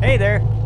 Hey there.